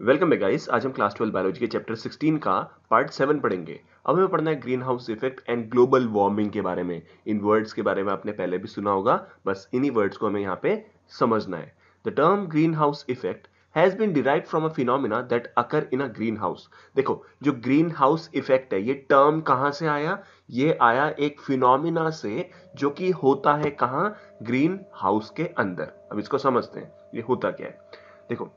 Welcome है guys आज हम क्लास 12 बायोलॉजी के चैप्टर 16 का पार्ट 7 पढ़ेंगे। अब हमें पढ़ना है greenhouse effect and global warming के बारे में। इन वर्ड्स के बारे में आपने पहले भी सुना होगा। बस इन्हीं वर्ड्स को हमें यहाँ पे समझना है। The term greenhouse effect has been derive from a phenomena that occur in a greenhouse देखो, जो ग्रीन हाउस इफ़ेक्ट है, ये टर्म कहाँ से आया? ये आया एक फिनोमिना से जो कि होता है कहाँ? ग्रीन हाउस के अंदर। अब इसको समझते हैं, ये होता क्या है? देखो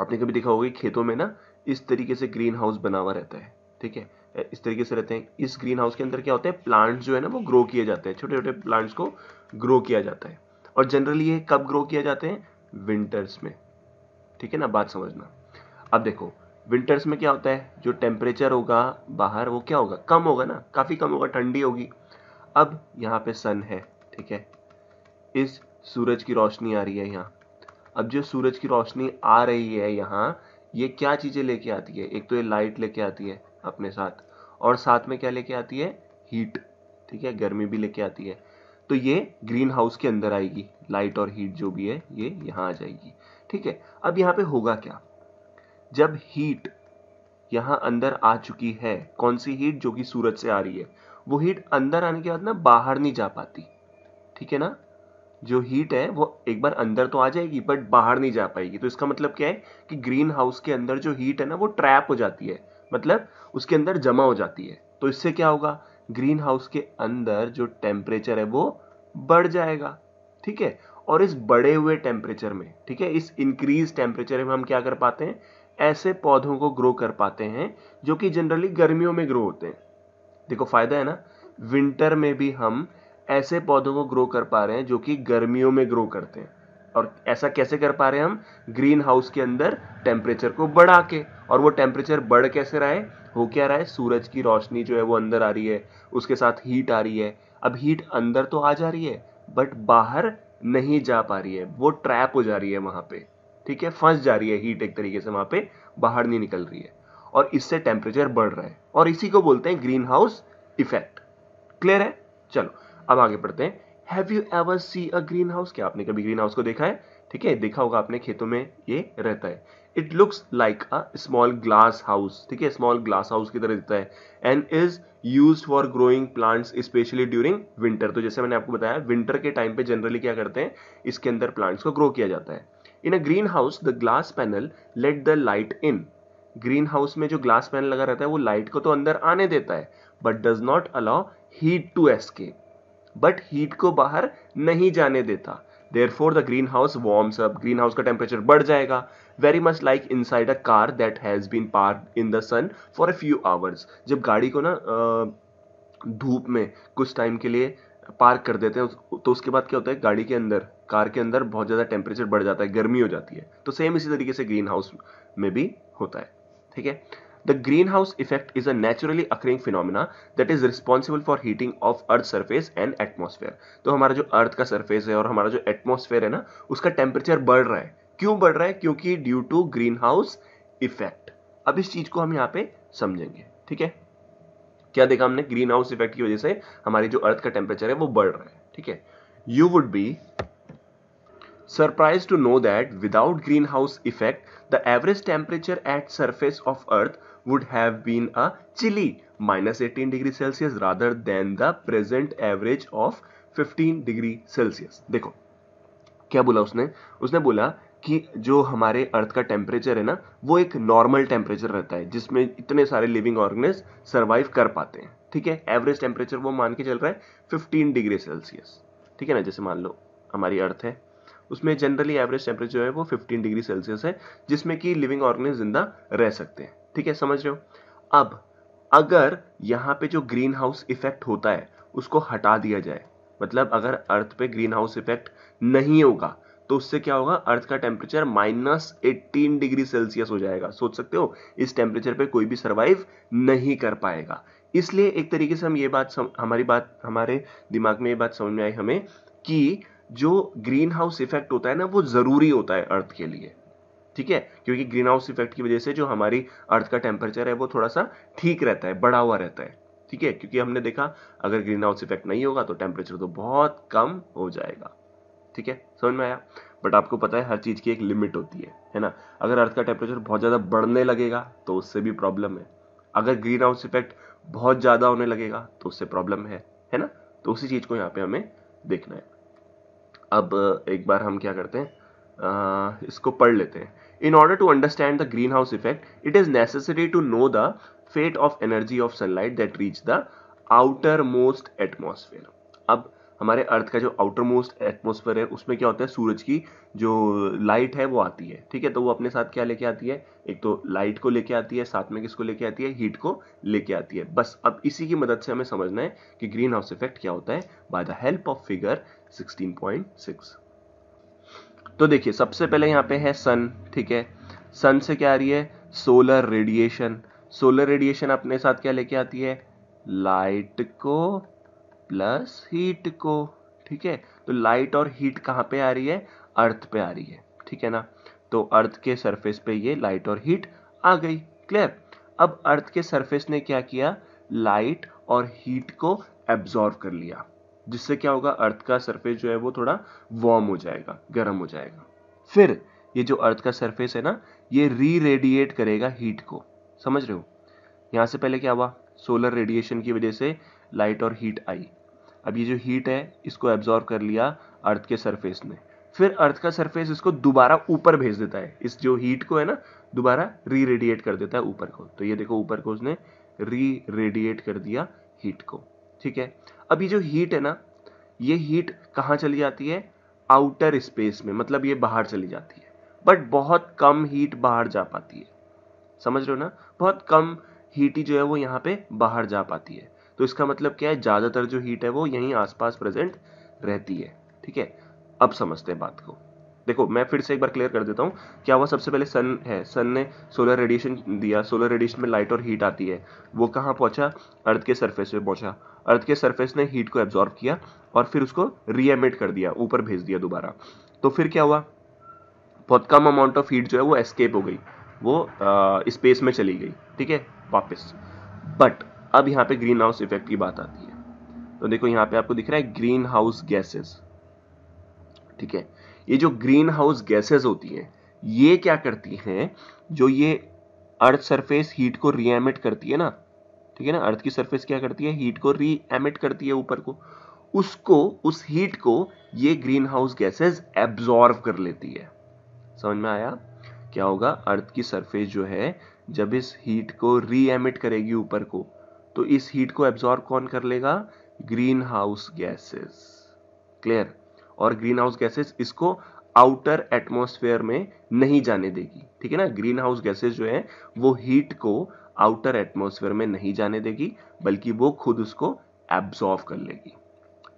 आपने कभी देखा होगा खेतों में ना इस तरीके से ग्रीन हाउस बना हुआ रहता है, ठीक है? इस तरीके से रहते हैं। इस ग्रीन हाउस के अंदर क्या होता है? प्लांट्स जो है ना, वो ग्रो किए जाते हैं। छोटे छोटे प्लांट्स को ग्रो किया जाता है। और जनरली ये कब ग्रो किया जाते हैं? विंटर्स में। ठीक है ना? बात समझना। अब देखो विंटर्स में क्या होता है? जो टेम्परेचर होगा बाहर, वो क्या होगा? कम होगा ना? काफ़ी कम होगा, ठंडी होगी। अब यहाँ पे सन है, ठीक है? इस सूरज की रोशनी आ रही है यहाँ। अब जो सूरज की रोशनी आ रही है यहाँ, ये क्या चीज़ें लेके आती है? एक तो ये लाइट लेके आती है अपने साथ और साथ में क्या लेके आती है? हीट ठीक है? गर्मी भी लेके आती है। तो ये ग्रीन हाउस के अंदर आएगी लाइट और हीट जो भी है, ये यहाँ आ जाएगी, ठीक है? अब यहाँ पे होगा क्या? जब हीट यहाँ अंदर आ चुकी है, कौन सी हीट जो कि सूरज से आ रही है, वो हीट अंदर आने के बाद ना बाहर नहीं जा पाती, ठीक है ना? जो हीट है, वो एक बार अंदर तो आ जाएगी बट बाहर नहीं जा पाएगी। तो इसका मतलब क्या है कि ग्रीन हाउस के अंदर जो हीट है ना, वो ट्रैप हो जाती है। मतलब उसके अंदर जमा हो जाती है। तो इससे क्या होगा? ग्रीन हाउस के अंदर जो टेम्परेचर है, वो बढ़ जाएगा। ठीक है? और इस बढ़े हुए टेम्परेचर में, ठीक है? इस इंक्रीज टेम्परेचर में हम क्या कर पाते हैं? ऐसे पौधों को ग्रो कर पाते हैं, जो कि जनरली गर्मियों में ग्रो होते हैं। देखो, फ़ायदा है ना? विंटर में भी हम ऐसे पौधों को ग्रो कर पा रहे हैं जो कि गर्मियों में ग्रो करते हैं। और ऐसा कैसे कर पा रहे हैं हम? ग्रीन हाउस के अंदर टेम्परेचर को बढ़ा के। और वो टेम्परेचर बढ़ कैसे रहा है? हो क्या रहा है? सूरज की रोशनी जो है वो अंदर आ रही है। उसके साथ हीट आ रही है। अब हीट अंदर तो आ जा रही है बट बाहर नहीं जा पा रही है। वो ट्रैप हो जा रही है वहाँ पे। ठीक है? फंस जा रही है हीट एक तरीके से वहाँ पे। बाहर नहीं निकल रही है। और इससे टेम्परेचर बढ़ रहा है। और इसी को बोलते हैं ग्रीन हाउस इफ़ेक्ट क्लियर है? चलो। अब आगे पढ़ते हैं। Have you ever see a greenhouse क्या आपने कभी ग्रीन हाउस को देखा है? ठीक है, देखा होगा आपने खेतों में ये रहता है। It looks like a small glass house ठीक है स्मॉल ग्लास हाउस की तरह दिखता है। And is use for growing plants specially during winter तो जैसे मैंने आपको बताया विंटर के टाइम पे जनरली क्या करते हैं? इसके अंदर प्लांट्स को ग्रो किया जाता है। In a greenhouse the glass panel let the light in greenhouse में जो ग्लास पैनल लगा रहता है, वो लाइट को तो अंदर आने देता है but does not allow heat to escape but heat को बाहर नहीं जाने देता। Therefore the greenhouse warms up greenhouse का टेम्परेचर बढ़ जाएगा। Very much like inside a car that has been park in the sun for a few hours जब गाड़ी को ना धूप में कुछ टाइम के लिए पार्क कर देते हैं तो उसके बाद क्या होता है? गाड़ी के अंदर, कार के अंदर बहुत ज़्यादा टेम्परेचर बढ़ जाता है, गर्मी हो जाती है। तो सेम इसी तरीके से ग्रीन हाउस में भी होता है। ठीक है? The greenhouse effect is a naturally occurring phenomena that is responsible for heating of earth surface and atmosphere. तो हमारा जो अर्थ का सरफेस है और हमारा जो एटमोसफेयर है ना उसका टेम्परेचर बढ़ रहा है क्यों बढ़ रहा है क्योंकि due to green house effect अब इस चीज़ को हम यहाँ पे समझेंगे ठीक है क्या देखा हमने ग्रीन हाउस इफ़ेक्ट की वजह से हमारी जो अर्थ का टेम्परेचर है वो बढ़ रहा है ठीक है you would be surprised to know that without greenhouse effect the average temperature at surface of earth would have been a chilly minus 18 degree Celsius rather than the present average of 15 degree Celsius. देखो, क्या बोला उसने? उसने बोला कि जो हमारे अर्थ का टेम्परेचर है ना, वो एक नॉर्मल टेम्परेचर रहता है, जिसमें इतने सारे लिविंग ऑर्गेनिज सर्वाइव कर पाते हैं, ठीक है? एवरेज टेम्परेचर वो मान के चल रहा है 15 डिग्री सेल्सियस ठीक है ना? जैसे मान लो, हमारी अर्थ है उसमें जनरली एवरेज टेम्परेचर है वो 15 डिग्री सेल्सियस है जिसमें कि लिविंग ऑर्गेनिज ज़िंदा रह सकते हैं। ठीक है समझ रहे हो? अब अगर यहाँ पे जो ग्रीन हाउस इफ़ेक्ट होता है उसको हटा दिया जाए मतलब अगर अर्थ पे ग्रीन हाउस इफ़ेक्ट नहीं होगा तो उससे क्या होगा? अर्थ का temperature minus eighteen degree Celsius हो जाएगा। सोच सकते हो? इस टेम्परेचर पे कोई भी सरवाइव नहीं कर पाएगा। इसलिए एक तरीके से हम ये बात सम, हमारी बात हमारे दिमाग में ये बात समझ में आई हमें कि जो ग्रीन हाउस इफ़ेक्ट होता है ना, वो ज़रूरी होता है अर्थ के लिए। ठीक है? क्योंकि ग्रीन हाउस इफ़ेक्ट की वजह से जो हमारी अर्थ का टेम्परेचर है, वो थोड़ा सा ठीक रहता है, बढ़ा हुआ रहता है। ठीक है? क्योंकि हमने देखा, अगर ग्रीन हाउस इफ़ेक्ट नहीं होगा तो टेम्परेचर तो बहुत कम हो जाएगा। ठीक है? समझ में आया? बट आपको पता है, हर चीज़ की एक लिमिट होती है है ना? अगर अर्थ का टेम्परेचर बहुत ज़्यादा बढ़ने लगेगा तो उससे भी प्रॉब्लम है। अगर ग्रीन हाउस इफ़ेक्ट बहुत ज़्यादा होने लगेगा तो उससे प्रॉब्लम है है ना? तो उसी चीज़ को यहाँ पे हमें देखना है। अब एक बार हम क्या करते हैं? आ, इसको पढ़ लेते हैं। In order to understand the greenhouse effect it is necessary to know the fate of energy of sunlight that reach the outermost atmosphere अब हमारे अर्थ का जो आउटर मोस्ट एटमोसफेयर है, उसमें क्या होता है, सूरज की जो लाइट है, वो आती है, ठीक है? तो वो अपने साथ क्या लेके आती है? एक तो लाइट को लेके आती है, साथ में किसको लेके आती है? हीट को लेके आती है। बस अब इसी की मदद से हमें समझना है कि ग्रीन हाउस इफ़ेक्ट क्या होता है by the help of figure 16.6 तो देखिए, सबसे पहले यहाँ पे है सन ठीक है? सन से क्या आ रही है? सोलर रेडिएशन सोलर रेडिएशन अपने साथ क्या लेके आती है? लाइट को प्लस हीट को, ठीक है? तो लाइट और हीट कहाँ पे आ रही है? अर्थ पे आ रही है, ठीक है ना? तो अर्थ के सरफेस पे ये लाइट और हीट आ गई, क्लियर? अब अर्थ के सरफेस ने क्या किया? लाइट और हीट को एब्जॉर्व कर लिया, जिससे क्या होगा? अर्थ का सरफेस जो है वो थोड़ा वार्म हो जाएगा, गर्म हो जाएगा। फिर ये जो अर्थ का सरफेस है ना, ये री रेडिएट करेगा हीट को, समझ रहे हो? यहाँ से पहले क्या हुआ? सोलर रेडिएशन की वजह से लाइट और हीट आई। अब ये जो हीट है, इसको एब्जॉर्व कर लिया अर्थ के सरफेस ने। फिर अर्थ का सरफेस इसको दोबारा ऊपर भेज देता है। इस जो हीट को है ना, दोबारा री रेडिएट कर देता है ऊपर को। तो ये देखो ऊपर को उसने री रेडिएट कर दिया हीट को। ठीक है? अब ये जो हीट है ना, ये हीट कहाँ चली जाती है? आउटर स्पेस में मतलब ये बाहर चली जाती है। बट बहुत कम हीट बाहर जा पाती है। समझ रहे हो ना? बहुत कम हीट ही जो है वो यहाँ पे बाहर जा पाती है। तो इसका मतलब क्या है? ज़्यादातर जो हीट है वो यहीं आसपास प्रेजेंट रहती है। ठीक है? अब समझते हैं बात को। देखो, मैं फिर से एक बार क्लियर कर देता हूँ। क्या हुआ? सबसे पहले सन है। सन ने सोलर रेडिएशन दिया। सोलर रेडिएशन में लाइट और हीट आती है। वो कहाँ पहुँचा? अर्थ के सरफेस पे पहुँचा। अर्थ के सरफेस ने हीट को एब्जॉर्व किया और फिर उसको रीएमिट कर दिया। ऊपर भेज दिया दोबारा। तो फिर क्या हुआ? बहुत कम अमाउंट ऑफ़ हीट जो है वो एस्केप हो गई। वो स्पेस में चली गई। ठीक है? वापस। बट अब यहाँ पे ग्रीन हाउस इफ़ेक्ट की बात आती है। तो देखो यहाँ पे आपको दिख रहा है ग्रीन हाउस गैसेस ठीक है? ये जो ग्रीन हाउस गैसेस होती हैं, ये क्या करती हैं, जो ये अर्थ सरफेस हीट को रीएमिट करती है ना, ठीक है ना? अर्थ की सरफेस क्या करती है? हीट को री एमिट करती है ऊपर को। उसको, उस हीट को ये ग्रीन हाउस गैसेस एब्जॉर्व कर लेती है। समझ में आया? क्या होगा? अर्थ की सरफेस जो है, जब इस हीट को रीएमिट करेगी ऊपर को तो इस हीट को एब्जॉर्व कौन कर लेगा? ग्रीन हाउस गैसेस क्लियर और ग्रीन हाउस गैसेस इसको आउटर एटमॉस्फेयर में नहीं जाने देगी। ठीक है ना? ग्रीन हाउस गैसेस जो है, वो हीट को आउटर एटमॉस्फेयर में नहीं जाने देगी, बल्कि वो खुद उसको एब्जॉर्व कर लेगी।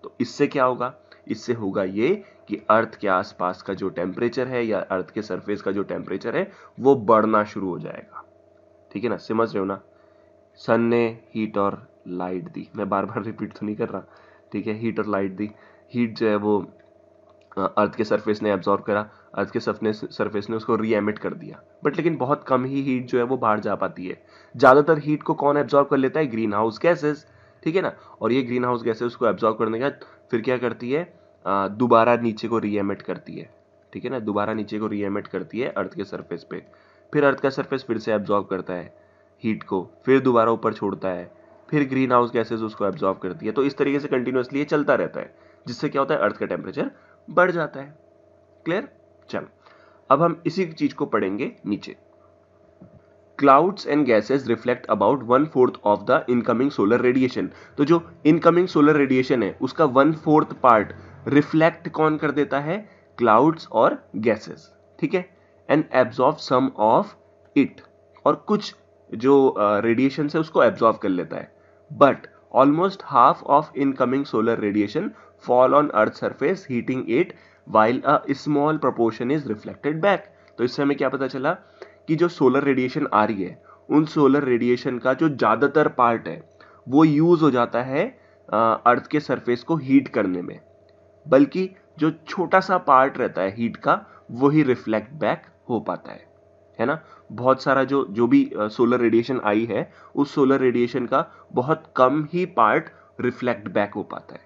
तो इससे क्या होगा? इससे होगा ये कि अर्थ के आसपास का जो टेम्परेचर है या अर्थ के सरफेस का जो टेम्परेचर है, वो बढ़ना शुरू हो जाएगा। ठीक है ना? समझ रहे हो ना? सन ने हीट और लाइट दी। मैं बार बार रिपीट तो नहीं कर रहा। ठीक है हीट और लाइट दी। हीट जो है वो अर्थ के सरफेस ने एब्जॉर्व करा। अर्थ के सरफेस ने उसको रीएमिट कर दिया। बट लेकिन बहुत कम ही हीट जो है वो बाहर जा पाती है। ज़्यादातर हीट को कौन एब्जॉर्व कर लेता है? ग्रीन हाउस गैसेस ठीक है ना? और ये ग्रीन हाउस गैसेस उसको एब्जॉर्व करने का फिर क्या करती है? दोबारा नीचे को रीएमिट करती है। ठीक है ना? दोबारा नीचे को रीएमिट करती है अर्थ के सरफेस पे। फिर अर्थ का सरफेस फिर से एब्जॉर्व करता है। हीट को, फिर दोबारा ऊपर छोड़ता है, फिर ग्रीन हाउस गैसेज उसको एब्जॉर्व करती है। तो इस तरीके से कंटिन्यूसली ये चलता रहता है, जिससे क्या होता है अर्थ का टेम्परेचर बढ़ जाता है। क्लियर चलो, अब हम इसी चीज़ को पढ़ेंगे नीचे। Clouds and gases reflect about one fourth of the incoming solar radiation तो जो इनकमिंग सोलर रेडिएशन है, उसका वन फोर्थ पार्ट रिफ्लेक्ट कौन कर देता है? क्लाउड्स और गैसेस ठीक है? And absorb some of it और कुछ जो रेडिएशन है उसको एब्जॉर्व कर लेता है। But almost half of incoming solar radiation fall on earth surface, heating it while a small proportion is reflected back. तो इससे हमें क्या पता चला कि जो सोलर रेडिएशन आ रही है, उन सोलर रेडिएशन का जो ज़्यादातर पार्ट है, वो यूज़ हो जाता है अर्थ के सरफेस को हीट करने में। बल्कि जो छोटा सा पार्ट रहता है हीट का वही रिफ्लेक्ट बैक हो पाता है। है ना? बहुत सारा जो जो भी सोलर रेडिएशन आई है, उस सोलर रेडिएशन का बहुत कम ही पार्ट रिफ्लेक्ट बैक हो पाता है।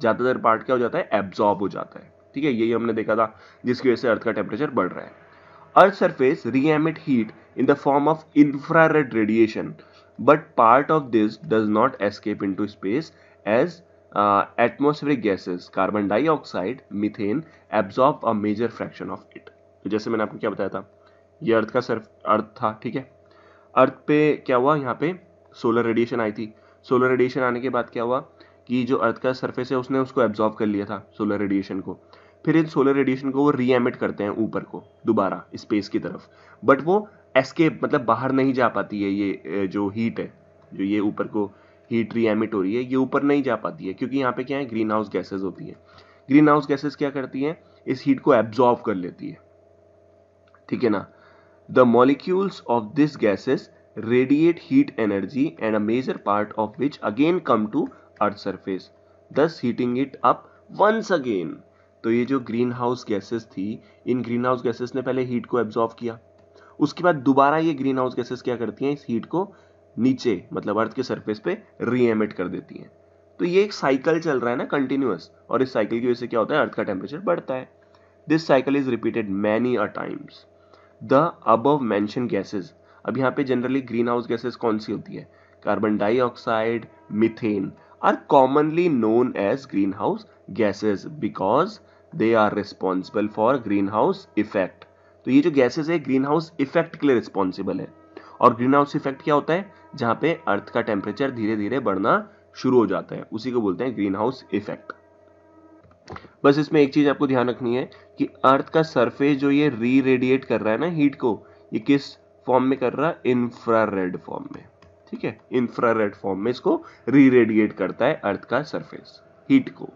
ज़्यादातर पार्ट क्या हो जाता है? एब्जॉर्ब हो जाता है। ठीक है? यही हमने देखा था, जिसकी वजह से अर्थ का टेम्परेचर बढ़ रहा है। Earth surface reemit heat in the form of infrared radiation but part of this does not escape into space as atmospheric gases carbon dioxide methane absorb a major fraction of it जैसे मैंने आपको क्या बताया था ये अर्थ का Surf, अर्थ था, ठीक है? अर्थ पे क्या हुआ? यहाँ पे सोलर रेडिएशन आई थी। सोलर रेडिएशन आने के बाद क्या हुआ कि जो अर्थ का सरफेस है, उसने उसको एब्जॉर्ब कर लिया था सोलर रेडिएशन को। फिर इन सोलर रेडिएशन को वो रीएमिट करते हैं ऊपर को, दोबारा स्पेस की तरफ़। बट वो एस्केप मतलब बाहर नहीं जा पाती है ये जो हीट है, जो ये ऊपर को हीट रीएमिट हो रही है, ये ऊपर नहीं जा पाती है, क्योंकि यहाँ पे क्या है ग्रीन हाउस गैसेज होती है। ग्रीन हाउस गैसेज क्या करती हैं? इस हीट को एब्जॉर्ब कर लेती है। ठीक है ना? The molecules of this gases radiate heat energy and a major part of which again come to earth surface, thus heating it up once again. तो ये जो ग्रीन हाउस गैसेस थी, इन ग्रीन हाउस गैसेस ने पहले heat को absorb किया। उसके बाद दोबारा ये ग्रीन हाउस गैसेस क्या करती हैं? इस हीट को नीचे मतलब अर्थ के सरफेस पे री एमिट कर देती हैं। तो ये एक साइकिल चल रहा है ना कंटिन्यूस और इस साइकिल की वजह से क्या होता है? अर्थ का टेम्परेचर बढ़ता है। This cycle is repeated many a times the above mentioned gases अब यहाँ पे जनरली ग्रीन हाउस गैसेस कौन सी होती है? Carbon dioxide methane are commonly known as green house gases because they are responsible for green house effect तो ये जो गैसेज है ग्रीन हाउस इफ़ेक्ट के लिए रिस्पॉन्सिबल है। और ग्रीन हाउस इफ़ेक्ट क्या होता है? जहाँ पे अर्थ का टेम्परेचर धीरे धीरे बढ़ना शुरू हो जाता है। उसी को बोलते हैं ग्रीन हाउस इफ़ेक्ट बस इसमें एक चीज़ आपको ध्यान रखनी है कि अर्थ का सरफेस जो ये री रेडिएट कर रहा है ना हीट को, ये किस फॉर्म में कर रहा है? इंफ्रारेड फॉर्म में। ठीक है? इंफ्रारेड फॉर्म में इसको री रेडिएट करता है अर्थ का सरफेस हीट को।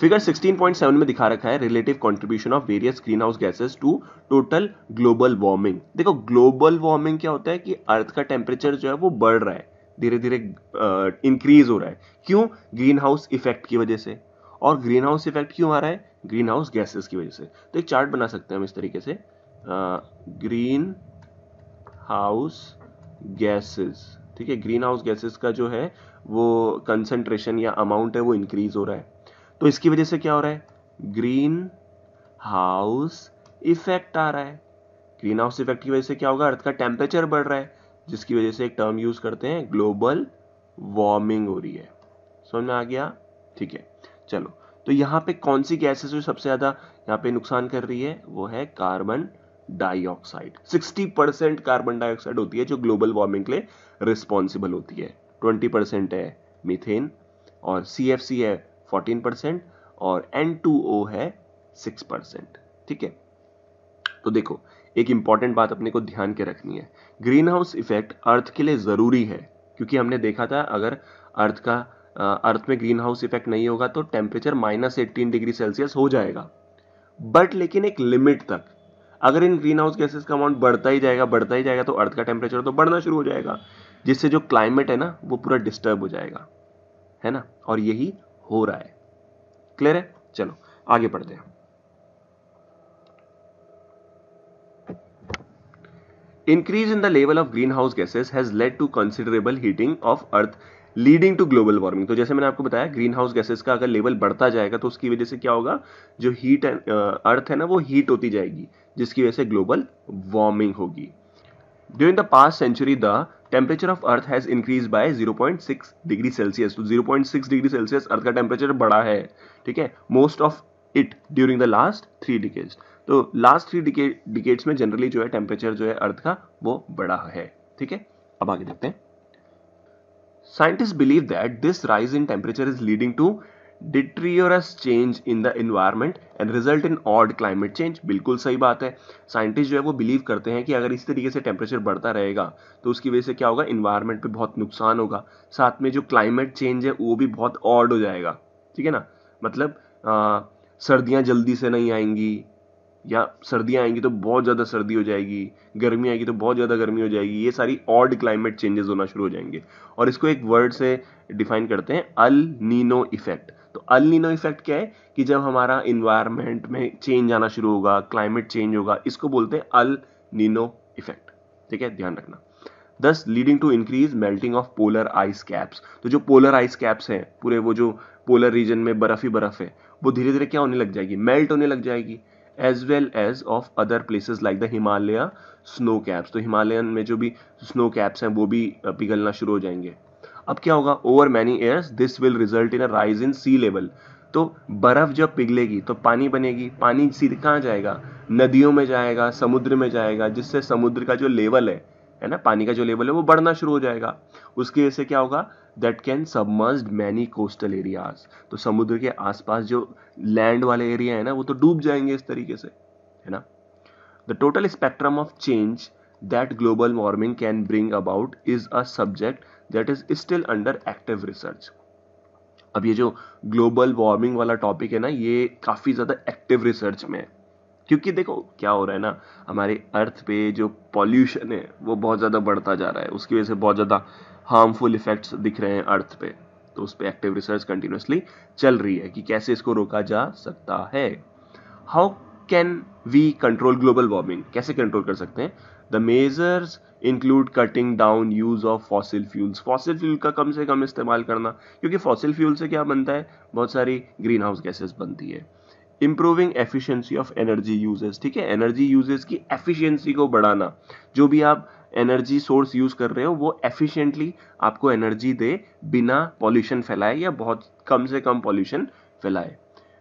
फिगर 16.7 में दिखा रखा है relative contribution of various green house gases to total global warming देखो ग्लोबल वार्मिंग क्या होता है कि अर्थ का टेम्परेचर जो है वो बढ़ रहा है धीरे धीरे इंक्रीज हो रहा है। क्यों? ग्रीन हाउस इफ़ेक्ट की वजह से। और ग्रीन हाउस इफ़ेक्ट क्यों आ रहा है? ग्रीन हाउस गैसेस की वजह से। तो एक चार्ट बना सकते हैं हम इस तरीके से। ग्रीन हाउस गैसेस ठीक है ग्रीन हाउस गैसेस का जो है, वो कंसंट्रेशन या अमाउंट है, वो इंक्रीज हो रहा है। तो इसकी वजह से क्या हो रहा है? ग्रीन हाउस इफ़ेक्ट आ रहा है। ग्रीन हाउस इफ़ेक्ट की वजह से क्या होगा? अर्थ का टेम्परेचर बढ़ रहा है, जिसकी वजह से एक टर्म यूज़ करते हैं ग्लोबल वार्मिंग हो रही है। समझ में आ गया? ठीक है। चलो तो यहाँ पे कौन सी गैसेस जो सबसे ज़्यादा यहाँ पे नुकसान कर रही है? वो है carbon dioxide. 60 percent carbon dioxide होती है जो ग्लोबल वार्मिंग के लिए रिस्पॉन्सिबल होती है। 20 परसेंट है मीथेन और सीएफसी है 14 परसेंट और N2O है 6 परसेंट। ठीक है? तो देखो, एक इंपॉर्टेंट बात अपने को ध्यान के रखनी है। ग्रीन हाउस इफ़ेक्ट अर्थ के लिए ज़रूरी है, क्योंकि हमने देखा था अगर अर्थ का अर्थ में ग्रीन हाउस इफ़ेक्ट नहीं होगा तो temperature minus eighteen degree Celsius हो जाएगा। बट लेकिन एक लिमिट तक, अगर इन ग्रीन हाउस गैसेस का अमाउंट बढ़ता ही जाएगा, बढ़ता ही जाएगा तो अर्थ का टेम्परेचर तो बढ़ना शुरू हो जाएगा, जिससे जो क्लाइमेट है ना, वो पूरा डिस्टर्ब हो जाएगा। है ना? और यही हो रहा है। क्लियर है? चलो, आगे पढ़ते हैं। Increase in the level of greenhouse gases has led to considerable heating of earth. Leading to global warming तो जैसे मैंने आपको बताया ग्रीन हाउस गैसेस का अगर लेवल बढ़ता जाएगा तो उसकी वजह से क्या होगा? जो हीट अर्थ है ना, वो हीट होती जाएगी, जिसकी वजह से ग्लोबल वार्मिंग होगी। During the past century the temperature of earth has increase by 0.6 degree Celsius तो 0.6 डिग्री सेल्सियस अर्थ का टेम्परेचर बढ़ा है, ठीक है? Most of it during the last three decades तो लास्ट थ्री डिकेड्स में जनरली जो है टेम्परेचर जो है अर्थ का, वो बढ़ा है, ठीक है? अब आगे देखते हैं। Scientist believe that this rise in temperature is leading to deleterious change in the environment and result in odd climate change बिल्कुल सही बात है। साइंटिस्ट जो है वो बिलीव करते हैं कि अगर इस तरीके से टेम्परेचर बढ़ता रहेगा तो उसकी वजह से क्या होगा? इन्वायरमेंट पे बहुत नुकसान होगा। साथ में जो क्लाइमेट चेंज है, वो भी बहुत ऑड हो जाएगा। ठीक है ना? मतलब सर्दियाँ जल्दी से नहीं आएँगी या सर्दियाँ आएँगी तो बहुत ज़्यादा सर्दी हो जाएगी, गर्मी आएगी तो बहुत ज़्यादा गर्मी हो जाएगी, ये सारी ऑड क्लाइमेट चेंजेस होना शुरू हो जाएँगे। और इसको एक वर्ड से डिफाइन करते हैं, अल नीनो इफ़ेक्ट। तो अल नीनो इफ़ेक्ट क्या है? कि जब हमारा इन्वायरमेंट में चेंज आना शुरू होगा क्लाइमेट चेंज होगा, इसको बोलते हैं अल नीनो इफ़ेक्ट। ठीक है? ध्यान रखना। Thus leading to increase melting of polar ice caps तो जो पोलर आइस कैप्स हैं, पूरे वो जो पोलर रीजन में बर्फ़ ही बर्फ़ है, वो धीरे धीरे क्या होने लग जाएगी? मेल्ट होने लग जाएगी। As well as of other places like the Himalaya snow caps तो हिमालयन में जो भी स्नो कैप्स हैं, वो भी पिघलना शुरू हो जाएँगे। अब क्या होगा? Over many years this will result in a rise in sea level तो बर्फ़ जब पिघलेगी तो पानी बनेगी। पानी सीधे कहाँ जाएगा? नदियों में जाएगा, समुद्र में जाएगा, जिससे समुद्र का जो लेवल है है ना? पानी का जो लेवल है वो बढ़ना शुरू हो जाएगा। उसकी वजह से क्या होगा? That can submerge many coastal areas तो समुद्र के आसपास जो लैंड वाले एरिया है ना, वो तो डूब जाएँगे इस तरीके से, है ना? The total spectrum of change that global warming can bring about is a subject that is still under active research अब ये जो ग्लोबल वार्मिंग वाला टॉपिक है ना, ये काफ़ी ज़्यादा एक्टिव रिसर्च में है। क्योंकि देखो, क्या हो रहा है ना, हमारे अर्थ पे जो पॉल्यूशन है, वो बहुत ज़्यादा बढ़ता जा रहा है। उसकी वजह से बहुत ज़्यादा हार्मफुल इफेक्ट्स दिख रहे हैं अर्थ पे। तो उस पर एक्टिव रिसर्च कंटिन्यूसली चल रही है कि कैसे इसको रोका जा सकता है। How can we control global warming कैसे कंट्रोल कर सकते हैं? The measures include cutting down use of fossil fuels fossil fuel का कम से कम इस्तेमाल करना, क्योंकि फॉसिल फ्यूल से क्या बनता है? बहुत सारी ग्रीन हाउस गैसेस बनती है। Improving efficiency of energy uses ठीक है? एनर्जी यूजेस की एफिशिएंसी को बढ़ाना। जो भी आप एनर्जी सोर्स यूज़ कर रहे हो, वो एफिशिएंटली आपको एनर्जी दे बिना पॉल्यूशन फैलाए या बहुत कम से कम पॉल्यूशन फैलाए।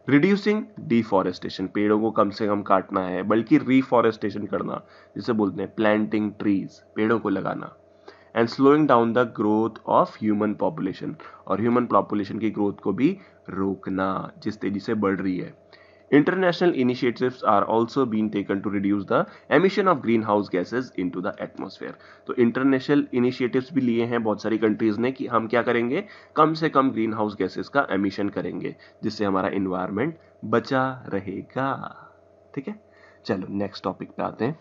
रिड्यूसिंग डिफॉरेस्टेशन पेड़ों को कम से कम काटना है, बल्कि रिफॉरेस्टेशन करना, जिसे बोलते हैं प्लांटिंग ट्रीज पेड़ों को लगाना। And slowing down the growth of human population और ह्यूमन पॉपुलेशन की ग्रोथ को भी रोकना, जिस तेज़ी से बढ़ रही है। International initiatives are also being taken to reduce the emission of greenhouse gases into the atmosphere. तो इंटरनेशनल इनिशिएटिव्स भी लिए हैं बहुत सारी कंट्रीज़ ने कि हम क्या करेंगे? कम से कम हाउस गैसेस का एमिशन करेंगे, जिससे हमारा इन्वायरमेंट बचा रहेगा। ठीक है? चलो नेक्स्ट टॉपिक पे आते हैं।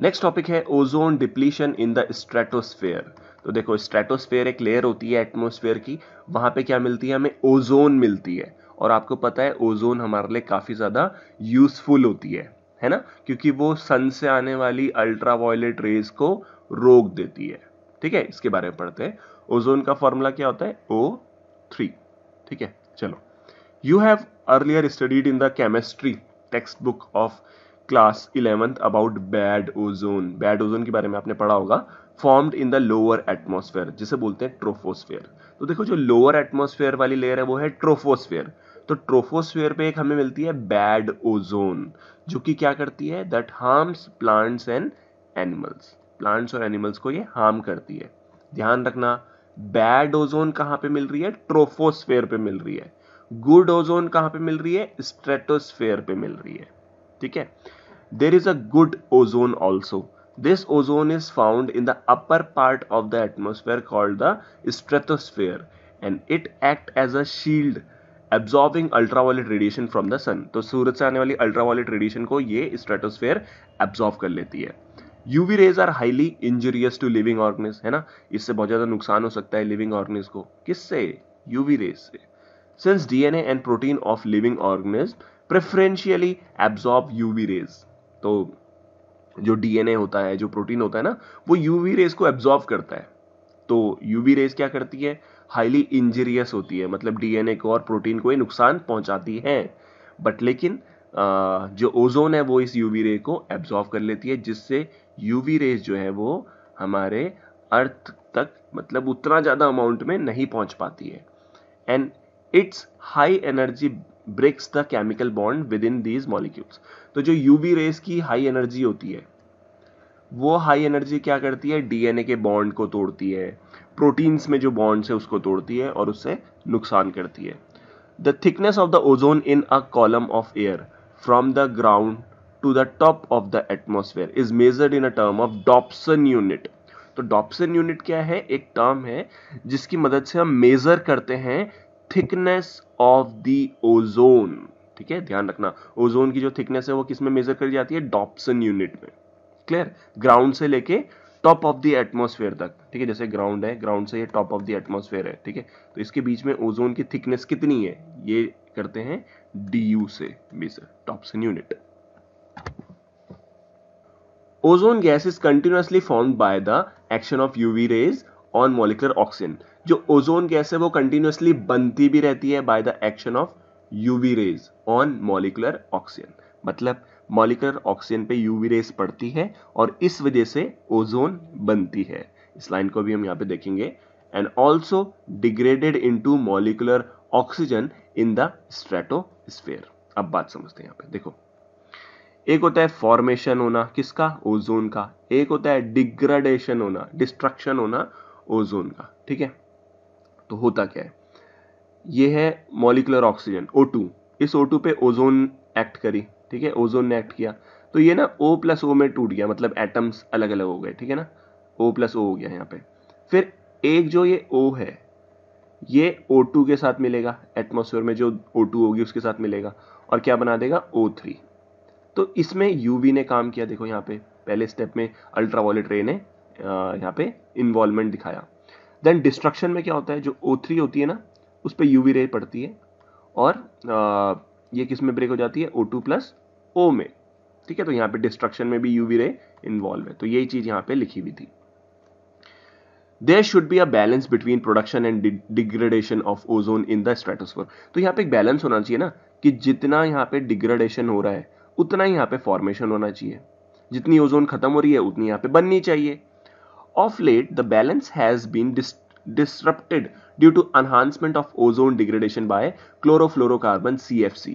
नेक्स्ट टॉपिक है ozone depletion in the stratosphere तो देखो स्ट्रेटोस्फेयर एक लेयर होती है एटमोस्फेयर की, वहाँ पे क्या मिलती है, हमें ओजोन मिलती है। और आपको पता है ओजोन हमारे लिए काफ़ी ज़्यादा यूजफुल होती है है ना? क्योंकि वो सन से आने वाली अल्ट्रा वायलेट रेज को रोक देती है। ठीक है? इसके बारे में पढ़ते हैं। ओजोन का फॉर्मूला क्या होता है? ओ थ्री ठीक है? चलो। You have earlier studied in the chemistry text book of class eleventh about bad ozone bad ozone के बारे में आपने पढ़ा होगा। Formed in the lower atmosphere जिसे बोलते हैं ट्रोफोस्फेयर तो देखो जो लोअर एटमोस्फेयर वाली लेयर है, वो है ट्रोफोस्फेयर तो ट्रोफोस्फेयर पे एक हमें मिलती है बैड ओजोन जो कि क्या करती है? That harms plants and animals plants और एनिमल्स को ये हार्म करती है। ध्यान रखना बैड ओजोन कहाँ पे मिल रही है? ट्रोफोस्फेयर पे मिल रही है। गुड ओजोन कहाँ पे मिल रही है? स्ट्रेटोस्फेयर पे मिल रही है। ठीक है? There is a good ozone also This ozone is found in the upper part of the atmosphere called the stratosphere and it act as a shield absorbing ultraviolet radiation from the sun. तो सूरज से आने वाली ultraviolet radiation को ये stratosphere absorb कर लेती है UV rays are highly injurious to living organisms है ना इससे बहुत ज़्यादा नुकसान हो सकता है लिविंग ऑर्गनिज को किससे यूवी रेज से since DNA and protein of living organisms preferentially absorb UV rays तो जो डीएनए होता है, जो प्रोटीन होता है ना, वो यूवी रेस को एब्जॉर्व करता है। तो यूवी रेस क्या करती है? हाईली इंजीरियस होती है मतलब डीएनए को और प्रोटीन को नुकसान पहुंचाती है। बट लेकिन जो ओजोन है, वो इस यूवी रे को एब्जॉर्व कर लेती है, जिससे यूवी रेस जो है, वो हमारे अर्थ तक मतलब उतना ज़्यादा अमाउंट में नहीं पहुँच पाती है। And its high energy breaks the chemical bond within these molecules तो जो यूवी रेस की हाई एनर्जी होती है, वो हाई एनर्जी क्या करती है? डीएनए के बॉन्ड को तोड़ती है प्रोटीन्स में जो बॉन्ड्स है उसको तोड़ती है और उससे नुकसान करती है। The thickness of the ozone in a column of air from the ground to the top of the atmosphere is measured in a term of Dobson unit तो डॉप्सन यूनिट क्या है? एक टर्म है जिसकी मदद से हम मेजर करते हैं थिकनेस ऑफ़ द ओजोन ठीक है? ध्यान रखना ओजोन की जो थिकनेस है वो किसमें मेजर करी जाती है? डॉप्सन यूनिट में। क्लियर ग्राउंड से लेके टॉप ऑफ़ द एटमोस्फेयर तक। ठीक है? जैसे ग्राउंड है ग्राउंड से ये टॉप ऑफ़ द एटमोस्फेयर है, ठीक है? तो इसके बीच में ओजोन की थिकनेस कितनी है? ये करते हैं डी यू से measure Dobson unit ozone gas is continuously form by the action of UV rays on molecular oxygen जो ओजोन गैस है, वो कंटिन्यूसली बनती भी रहती है by the action of UV rays on molecular oxygen मतलब molecular oxygen पे UV rays पड़ती है और इस वजह से ओजोन बनती है। इस लाइन को भी हम यहाँ पे देखेंगे। And also degraded into molecular oxygen in the stratosphere अब बात समझते हैं यहाँ पे। देखो, एक होता है फॉर्मेशन होना किसका? ओजोन का। एक होता है डिग्रेडेशन होना डिस्ट्रक्शन होना ओजोन का, ठीक है? तो होता क्या है? ये है मॉलिकुलर ऑक्सीजन O2 इस O2 पे ओजोन एक्ट करी, ठीक है? ओजोन ने एक्ट किया। तो ये ना O प्लस ओ में टूट गया मतलब एटम्स अलग अलग हो गए, ठीक है ना? O प्लस ओ हो गया यहाँ पे। फिर एक जो ये O है, ये O2 के साथ मिलेगा एटमोसफेयर में जो O2 होगी उसके साथ मिलेगा, और क्या बना देगा? O3 तो इसमें UV ने काम किया, देखो यहाँ पे, पहले स्टेप में अल्ट्रावायलेट रे ने यहाँ पे इन्वॉल्वमेंट दिखाया। देन डिस्ट्रक्शन में क्या होता है? जो O3 होती है ना उस पर यूवी रे पड़ती है और आ, ये किसमें ब्रेक हो जाती है? O2 प्लस ओ में। ठीक है? तो यहाँ पे डिस्ट्रक्शन में भी यूवी रे इन्वॉल्व है। तो यही चीज़ यहाँ पे लिखी हुई थी। There should be a balance between production and degradation of ozone in the stratosphere तो यहाँ पे एक बैलेंस होना चाहिए ना कि जितना यहाँ पे डिग्रेडेशन हो रहा है उतना ही यहाँ पे फॉर्मेशन होना चाहिए। जितनी ओजोन खत्म हो रही है उतनी यहाँ पे बननी चाहिए। Of late the balance has been disrupted due to enhancement of ozone degradation by chlorofluorocarbon CFC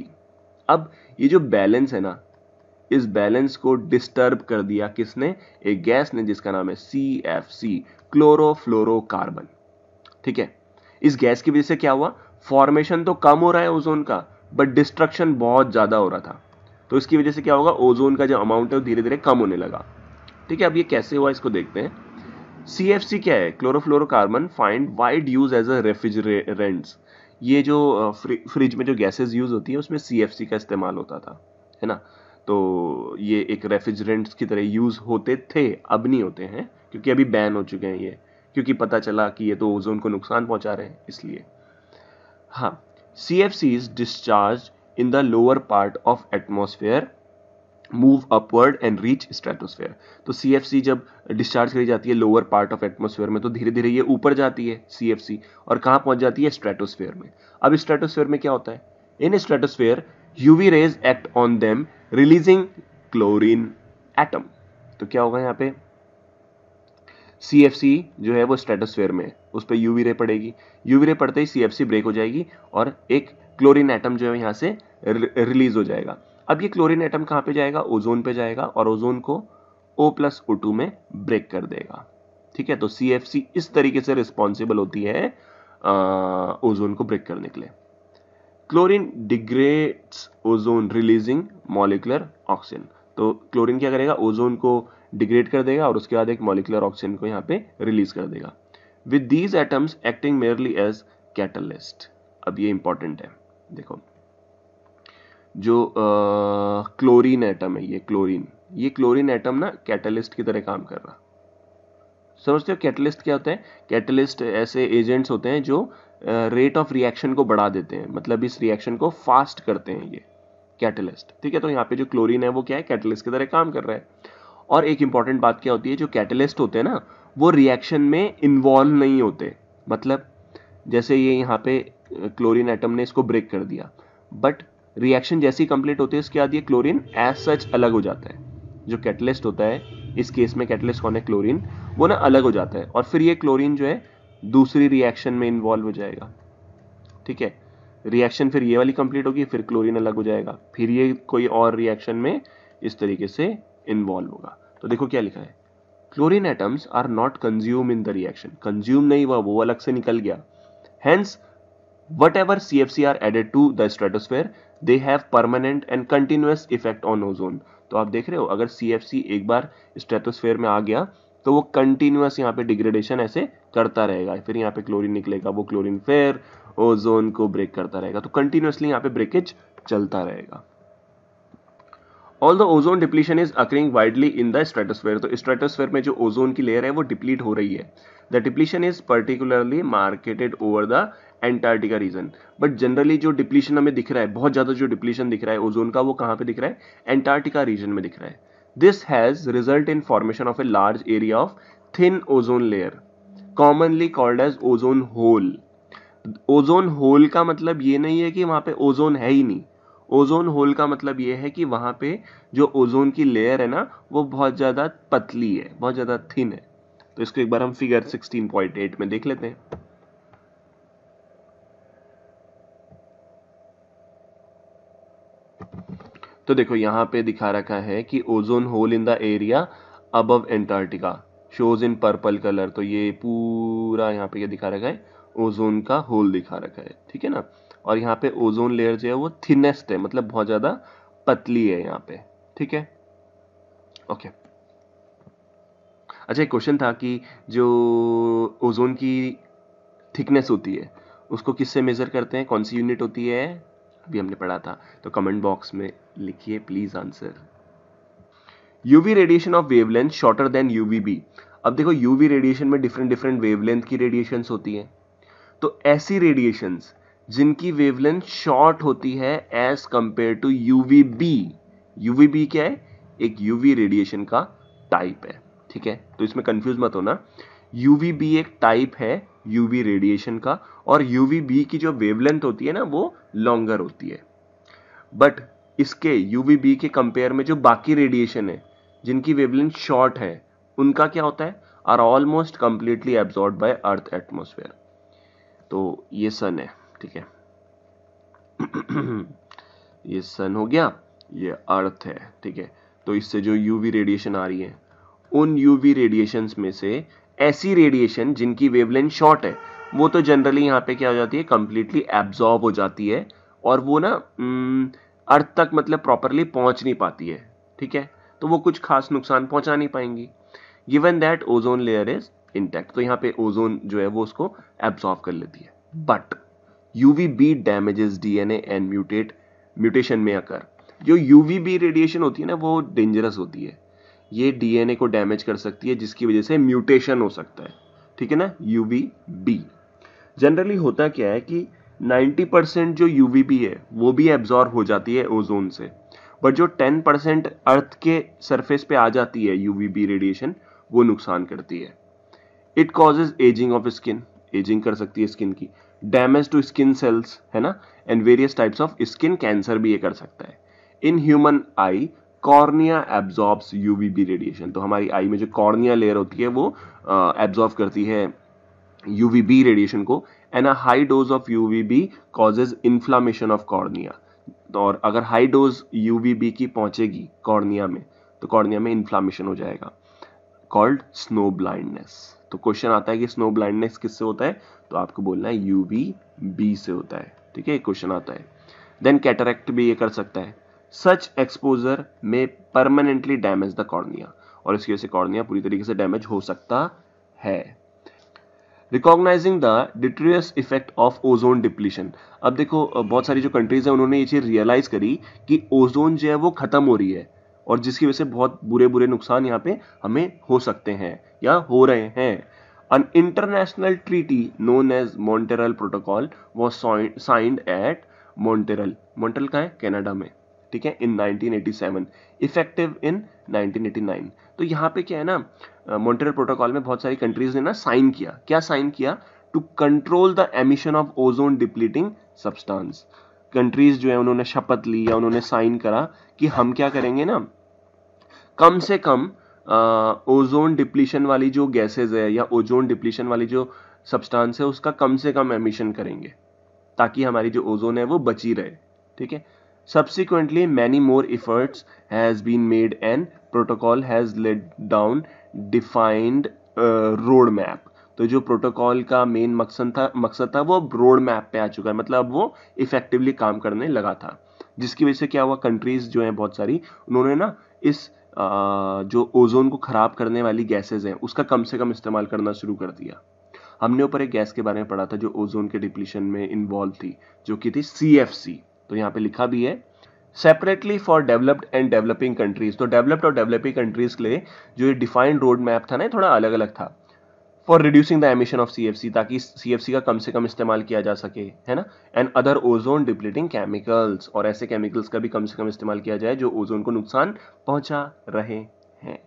अब ये जो बैलेंस है ना, इस बैलेंस को डिस्टर्ब कर दिया किसने? एक गैस ने जिसका नाम है सी एफ़ सी क्लोरोफ्लोरोकार्बन ठीक है? इस गैस की वजह से क्या हुआ? फॉर्मेशन तो कम हो रहा है ओजोन का बट डिस्ट्रक्शन बहुत ज़्यादा हो रहा था। तो इसकी वजह से क्या होगा? ओजोन का जो अमाउंट है वो धीरे धीरे कम होने लगा। ठीक है, अब ये कैसे हुआ इसको देखते हैं। सी एफ़ सी क्या है? Chlorofluorocarbon find wide use as a refrigerants ये जो फ्रिज में जो गैसेस यूज़ होती है, उसमें सी एफ़ सी का इस्तेमाल होता था, है ना? तो ये एक रेफ्रिजरेंट्स की तरह यूज़ होते थे, अब नहीं होते हैं, क्योंकि अभी बैन हो चुके हैं ये, क्योंकि पता चला कि ये तो ओजोन को नुकसान पहुँचा रहे हैं, इसलिए। हाँ C F C is discharge in the lower part of atmosphere move upward and reach stratosphere तो सी एफ़ सी जब डिस्चार्ज करी जाती है लोअर पार्ट ऑफ़ एटमोसफेयर में तो धीरे धीरे ये ऊपर जाती है सी एफ़ सी और कहाँ पहुँच जाती है स्ट्रेटोस्फेयर में। अब स्ट्रेटोस्फेयर में क्या होता है? In stratosphere UV rays act on them releasing chlorine atom तो क्या होगा यहाँ पे? सी जो है वो स्ट्रेटोस्फेयर में है, उस पर यूवी रे पड़ेगी। यूवी रे पड़ते ही सी एफ़ सी ब्रेक हो जाएगी और एक क्लोरीन एटम जो है यहाँ से रिलीज़ हो जाएगा। अब ये क्लोरीन एटम कहाँ पे जाएगा? ओजोन पे जाएगा और ओजोन को O प्लस ओ टू में ब्रेक कर देगा। ठीक है? तो सी एफ़ सी इस तरीके से रिस्पॉन्सिबल होती है ओजोन को ब्रेक करने के लिए। Chlorine degrades ozone releasing molecular oxygen तो क्लोरीन क्या करेगा? ओजोन को डिग्रेड कर देगा और उसके बाद एक मॉलिकुलर ऑक्सीजन को यहाँ पे रिलीज़ कर देगा। With these atoms acting merely as catalyst अब ये इंपॉर्टेंट है। देखो जो क्लोरीन एटम है ये क्लोरीन ये क्लोरीन एटम ना कैटलिस्ट की तरह काम कर रहा. समझते हो कैटलिस्ट क्या होता है? कैटलिस्ट ऐसे एजेंट्स होते हैं जो रेट ऑफ़ रिएक्शन को बढ़ा देते हैं. मतलब इस रिएक्शन को फास्ट करते हैं ये कैटलिस्ट ठीक है तो यहाँ पे जो क्लोरीन है वो क्या है? कैटलिस्ट की तरह काम कर रहा है. और एक इंपॉर्टेंट बात क्या होती है? जो कैटलिस्ट होते हैं ना, वो रिएक्शन में इन्वॉल्व नहीं होते. मतलब जैसे ये यहाँ पे क्लोरीन एटम ने इसको ब्रेक कर दिया. बट रिएक्शन जैसी कंप्लीट होती है, उसके बाद ये क्लोरीन एज सच अलग हो जाता है। जो कैटलिस्ट होता है, इस केस में कैटलिस्ट कौन है? क्लोरीन वो ना अलग हो जाता है और फिर ये क्लोरीन जो है, दूसरी रिएक्शन में इन्वॉल्व हो जाएगा। ठीक है? रिएक्शन फिर ये वाली कंप्लीट होगी, फिर क्लोरीन अलग हो जाएगा। फिर ये कोई और रिएक्शन में इस तरीके से इन्वॉल्व होगा। तो देखो क्या लिखा है। Chlorine atoms are not consume in the reaction consume नहीं हुआ, वो अलग से निकल गया। Hence whatever C F C are added to the stratosphere they have permanent and continuous effect on ozone तो आप देख रहे हो, अगर सी एक बार स्ट्रेटोस्फेयर में आ गया तो वो कंटिन्यूस यहाँ पे डिग्रेडेशन ऐसे करता रहेगा। फिर यहाँ पे क्लोरीन निकलेगा, वो क्लोरीन फिर ओजोन को ब्रेक करता रहेगा। तो कंटिन्यूसली यहाँ पे ब्रेकेज चलता रहेगा। All the ozone depletion is occurring widely in the stratosphere तो स्ट्रेटोस्फेयर में जो ओजोन की लेयर है, वो डिप्लीट हो रही है। The depletion is particularly marketed over the Antarctica region but generally जो डिप्लीशन हमें दिख रहा है, बहुत ज़्यादा जो डिप्लीशन दिख रहा है ओजोन का वो कहाँ पे दिख रहा है? एंटार्क्टिका रीजन में दिख रहा है। This has result in formation of a large area of thin ozone layer commonly called as ozone hole ozone hole का मतलब ये नहीं है कि वहाँ पे ओजोन है ही नहीं। ओजोन होल का मतलब ये है कि वहाँ पे जो ओजोन की लेयर है ना, वो बहुत ज़्यादा पतली है, बहुत ज़्यादा थिन है। तो इसको एक बार हम फिगर 16.8 में देख लेते हैं। तो देखो, यहाँ पे दिखा रखा है कि ozone hole in the area above Antarctica shows in purple colour तो ये पूरा यहाँ पे ये दिखा रखा है? ओजोन का होल दिखा रखा है, ठीक है ना? और यहाँ पे ओजोन लेयर जो है वो थिनेस्ट है मतलब बहुत ज़्यादा पतली है यहाँ पे, ठीक है? ओके अच्छा एक क्वेश्चन था कि जो ओजोन की थिकनेस होती है, उसको किससे मेजर करते हैं? कौन सी यूनिट होती है? अभी हमने पढ़ा था तो कमेंट बॉक्स में लिखिए please answer UV radiation of wavelength shorter than UVB अब देखो यूवी रेडिएशन में डिफरेंट डिफरेंट वेवलेंथ की रेडिएशन होती है. तो ऐसी रेडिएशन जिनकी वेवलेंथ शॉर्ट होती है as compare to UVB UVB क्या है? एक यूवी रेडिएशन का टाइप है. ठीक है? तो इसमें कंफ्यूज मत होना. यूवीबी एक टाइप है यूवी रेडिएशन का, और यूवीबी की जो वेवलेंथ होती है ना, वो लॉन्गर होती है। बट इसके यूवी बी के कंपेयर में जो बाकी रेडिएशन है, जिनकी वेवलेंथ शॉर्ट है, उनका क्या होता है? Are almost completely absorb by earth atmosphere तो ये सन है, ठीक है? ये सन हो गया, ये अर्थ है, ठीक है? तो इससे जो यूवी रेडिएशन आ रही है, उन यूवी रेडिएशन में से ऐसी रेडिएशन जिनकी वेवलेंथ शॉर्ट है, वो तो जनरली यहाँ पे क्या हो जाती है कंप्लीटली एब्जॉर्ब हो जाती है और वो ना अर्थ तक मतलब प्रॉपरली पहुँच नहीं पाती है, ठीक है? तो वो कुछ खास नुकसान पहुँचा नहीं पाएँगी। Given that ozone layer is intact तो यहाँ पे ओजोन जो है, वो उसको एब्जॉर्व कर लेती है। But UV B damages DNA and mutate mutation में अकर जो यूवी बी रेडिएशन होती है ना, वो डेंजरस होती है। ये डीएनए को डैमेज कर सकती है, जिसकी वजह से म्यूटेशन हो सकता है। ठीक है ना? यूवी बी जनरली होता क्या है कि 90 परसेंट जो यूवीबी है, वो भी एब्जॉर्ब हो जाती है ओजोन से। बट जो 10 परसेंट अर्थ के सरफेस पे आ जाती है यूवीबी रेडिएशन वो नुकसान करती है। It causes ageing of skin ageing कर सकती है स्किन की। डैमेज टू स्किन सेल्स है ना? And various types of skin cancer भी ये कर सकता है। In human eye cornea absorbs UVB radiation तो हमारी आई में जो कॉर्निया लेयर होती है, वो एब्जॉर्ब करती है यूवीबी रेडिएशन को and a high dose of UVB causes inflammation of cornea. और अगर हाई डोज यूवीबी की पहुंचेगी कॉर्निया में तो कॉर्निया में इन्फ्लामेशन हो जाएगा. कॉल्ड स्नो ब्लाइंडनेस तो क्वेश्चन आता है कि स्नो ब्लाइंडनेस किससे होता है? तो आपको बोलना है यूवी बी से होता है. ठीक है? क्वेश्चन आता है. देन कैटरेक्ट भी ये कर सकता है. सच एक्सपोजर में परमानेंटली डैमेज द कॉर्निया और इसकी वजह से कॉर्निया पूरी तरीके से डैमेज हो सकता है। Recognizing the deleterious effect of ozone depletion अब देखो, बहुत सारी जो कंट्रीज़ है, उन्होंने ये चीज़ रियलाइज़ करी कि ओजोन जो है वो खत्म हो रही है। और जिसकी वजह से बहुत बुरे बुरे नुकसान यहाँ पे हमें हो सकते हैं या हो रहे हैं। An international treaty known as Montreal Protocol was signed at Montreal. Montreal कहाँ है? कनाडा में। ठीक है इन 1987 इफ़ेक्टिव इन 1989 तो यहाँ पे क्या है ना मॉन्ट्रियल प्रोटोकॉल में बहुत सारी कंट्रीज़ ने ना साइन किया। क्या साइन किया? To control the emission of ozone depleting substance countries जो है, उन्होंने शपथ ली या उन्होंने साइन करा कि हम क्या करेंगे ना, कम से कम ओजोन डिप्लीशन वाली जो गैसेज है या ओजोन डिप्लीशन वाली जो सब्सटेंस है, उसका कम से कम एमिशन करेंगे। ताकि हमारी जो ओजोन है, वो बची रहे। ठीक है? Subsequently many more efforts has been made and protocol has laid down defined road map तो जो प्रोटोकॉल का मेन मकसद था मकसद था वो अब रोड मैप पे आ चुका है। मतलब वो इफेक्टिवली काम करने लगा था। जिसकी वजह से क्या हुआ? कंट्रीज़ जो है बहुत सारी उन्होंने ना इस आ, जो ओजोन को खराब करने वाली गैसेज हैं उसका कम से कम इस्तेमाल करना शुरू कर दिया। हमने ऊपर एक गैस के बारे में पढ़ा था जो ओजोन के डिप्लीशन में इन्वॉल्व थी जो कि थी CFC तो यहाँ पे लिखा भी है separately for developed and developing countries तो डेवलप्ड और डेवलपिंग कंट्रीज़ के लिए जो ये डिफाइंड रोड मैप था ना थोड़ा अलग अलग था for reducing the emission of C ताकि सीएफसी का कम से कम इस्तेमाल किया जा सके, है ना? And other ozone depleting chemicals और ऐसे केमिकल्स का भी कम से कम इस्तेमाल किया जाए, जो ओजोन को नुकसान पहुँचा रहे हैं।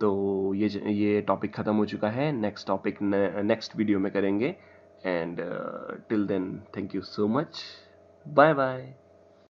तो ये ये टॉपिक ख़त्म हो चुका है। नेक्स्ट टॉपिक नेक्स्ट वीडियो में करेंगे। And till then thank you so much bye bye